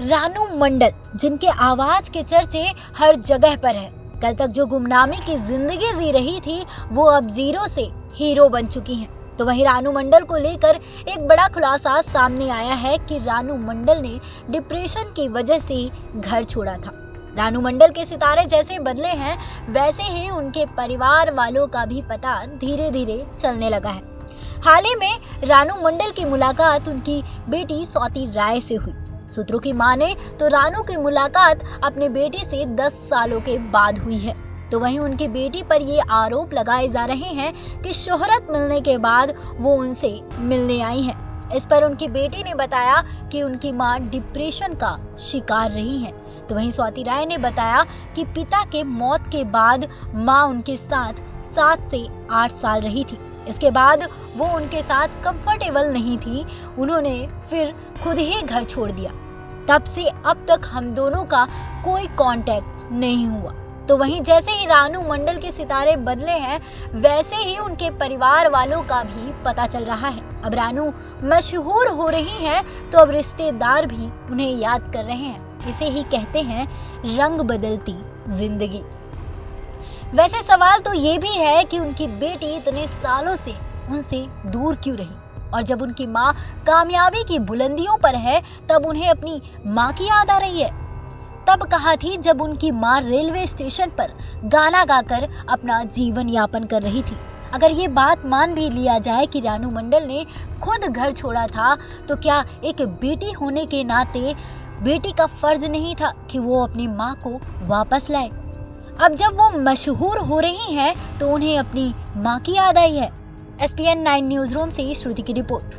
मंडल, जिनके आवाज़ के चर्चे हर जगह पर है। कल तक जो गुमनामी की ज़िंदगी जी रही थी, वो अब ज़ीरो से हीरो बन चुकी हैं। तो वहीं रानू मंडल को लेकर एक बड़ा खुलासा सामने आया है कि रानू मंडल ने डिप्रेशन की वजह से घर छोड़ा था। रानू मंडल के सितारे जैसे बदले हैं, वैसे ही उनके परिवार वालों का भी पता धीरे धीरे चलने लगा है। हाल ही में रानू मंडल की मुलाकात उनकी बेटी स्वाति राय से हुई। सूत्रों की माने तो रानू की मुलाकात अपने बेटे से 10 सालों के बाद हुई है। तो वहीं उनकी बेटी पर ये आरोप लगाए जा रहे हैं कि शोहरत मिलने के बाद वो उनसे मिलने आई हैं। इस पर उनकी बेटी ने बताया कि उनकी माँ डिप्रेशन का शिकार रही हैं। तो वहीं स्वाति राय ने बताया कि पिता के मौत के बाद माँ उनके साथ सात से आठ साल रही थी। इसके बाद वो उनके साथ कंफर्टेबल नहीं थी। उन्होंने फिर खुद ही घर छोड़ दिया। तब से अब तक हम दोनों का कोई कांटेक्ट नहीं हुआ। तो वहीं जैसे ही रानू मंडल के सितारे बदले हैं, वैसे ही उनके परिवार वालों का भी पता चल रहा है। अब रानू मशहूर हो रही हैं तो अब रिश्तेदार भी उन्हें याद कर रहे हैं। इसे ही कहते हैं रंग बदलती ज़िंदगी। वैसे सवाल तो ये भी है कि उनकी बेटी इतने सालों से उनसे दूर क्यों रही? और जब उनकी माँ कामयाबी की बुलंदियों पर है, तब उन्हें अपनी माँ की याद आ रही है। तब कहा थी जब उनकी माँ रेलवे स्टेशन पर गाना गाकर अपना जीवन यापन कर रही थी। अगर ये बात मान भी लिया जाए कि रानू मंडल ने खुद घर छोड़ा था तो क्या एक बेटी होने के नाते बेटी का फ़र्ज़ नहीं था कि वो अपनी माँ को वापस लाए? अब जब वो मशहूर हो रही हैं तो उन्हें अपनी माँ की याद आई है। S P N nine newsroom से श्रुति की रिपोर्ट।